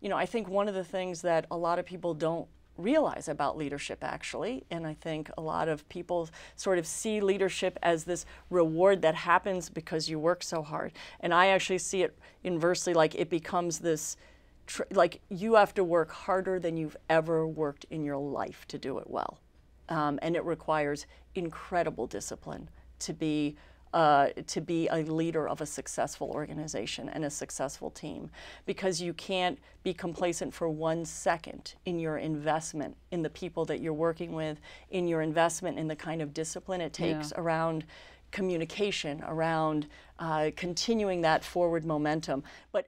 you know, I think one of the things that a lot of people don't realize about leadership actually and i think a lot of people sort of see leadership as this reward that happens because you work so hard. And i actually see it inversely like it becomes this like you have to work harder than you've ever worked in your life to do it well. Um, and it requires incredible discipline to be uh, to be a leader of a successful organization and a successful team because you can't be complacent for one second in your investment in the people that you're working with, in your investment in the kind of discipline it takes Yeah. around communication, around uh, continuing that forward momentum. But